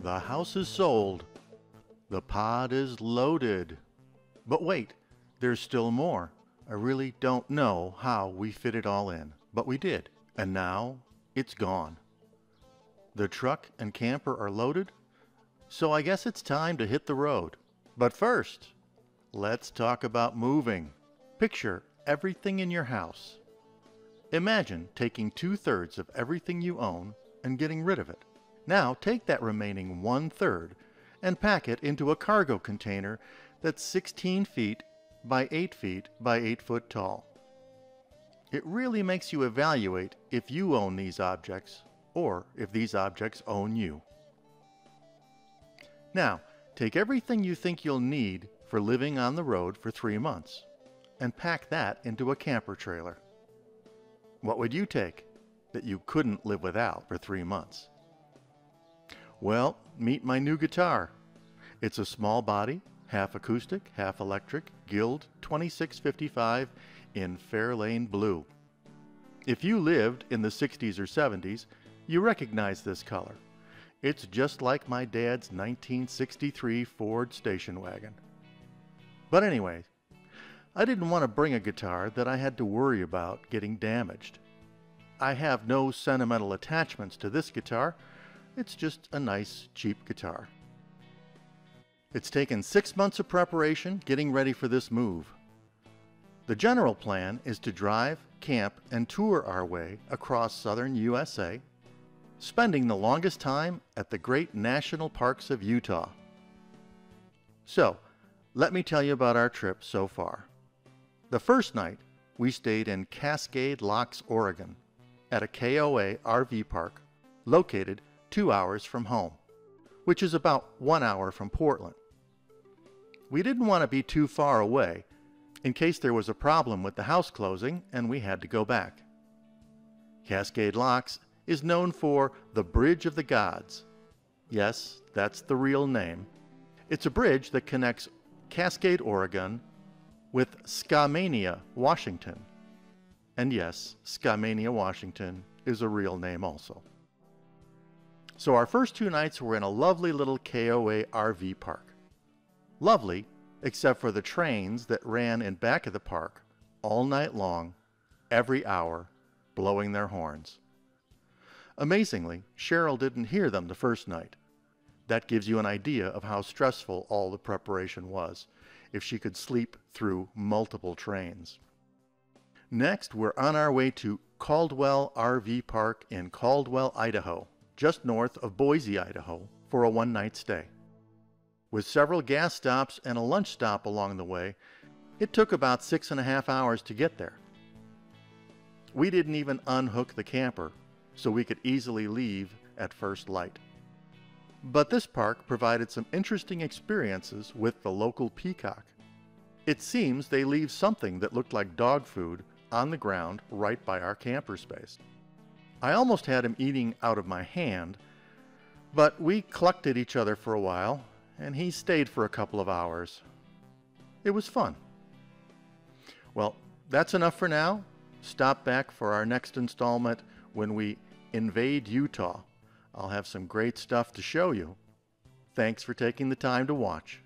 The house is sold. The pod is loaded. But wait, there's still more. I really don't know how we fit it all in, but we did. And now it's gone. The truck and camper are loaded, so I guess it's time to hit the road. But first, let's talk about moving. Picture everything in your house. Imagine taking two thirds of everything you own and getting rid of it. Now take that remaining one third and pack it into a cargo container that's 16 feet by 8 feet by 8 foot tall. It really makes you evaluate if you own these objects or if these objects own you. Now, take everything you think you'll need for living on the road for three months and pack that into a camper trailer. What would you take that you couldn't live without for three months? Well, meet my new guitar. It's a small body, half acoustic, half electric, Guild 2655 in Fairlane Blue. If you lived in the 60s or 70s, you recognize this color. It's just like my dad's 1963 Ford station wagon. But anyway, I didn't want to bring a guitar that I had to worry about getting damaged. I have no sentimental attachments to this guitar. It's just a nice, cheap guitar. It's taken six months of preparation getting ready for this move. The general plan is to drive, camp, and tour our way across southern USA, spending the longest time at the great national parks of Utah. So, let me tell you about our trip so far. The first night, we stayed in Cascade Locks, Oregon, at a KOA RV park located two hours from home, which is about one hour from Portland. We didn't want to be too far away in case there was a problem with the house closing and we had to go back. Cascade Locks is known for the Bridge of the Gods. Yes, that's the real name. It's a bridge that connects Cascade, Oregon with Skamania, Washington. And yes, Skamania, Washington is a real name also. So our first two nights were in a lovely little KOA RV park. Lovely, except for the trains that ran in back of the park all night long, every hour, blowing their horns. Amazingly, Cheryl didn't hear them the first night. That gives you an idea of how stressful all the preparation was, if she could sleep through multiple trains. Next, we're on our way to Caldwell RV Park in Caldwell, Idaho, just north of Boise, Idaho, for a one night stay. With several gas stops and a lunch stop along the way, it took about six and a half hours to get there. We didn't even unhook the camper, so we could easily leave at first light. But this park provided some interesting experiences with the local peacock. It seems they leave something that looked like dog food on the ground right by our camper space. I almost had him eating out of my hand, but we clucked at each other for a while and he stayed for a couple of hours. It was fun. Well, that's enough for now. Stop back for our next installment when we invade Utah. I'll have some great stuff to show you. Thanks for taking the time to watch.